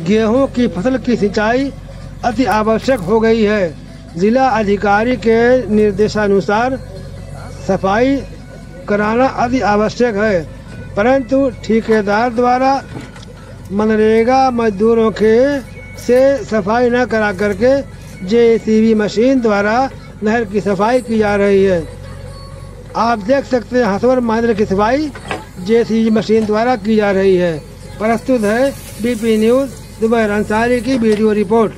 गेहूँ की फ़सल की सिंचाई अति आवश्यक हो गई है। जिला अधिकारी के निर्देशानुसार सफ़ाई कराना अति आवश्यक है, परंतु ठेकेदार द्वारा मनरेगा मजदूरों के से सफ़ाई न करा करके जेसीबी मशीन द्वारा नहर की सफ़ाई की जा रही है। आप देख सकते हैं, हसवर महेंद्र की सफ़ाई जेसीबी मशीन द्वारा की जा रही है। प्रस्तुत है बीपी न्यूज़ दुबई अंसारी की वीडियो रिपोर्ट।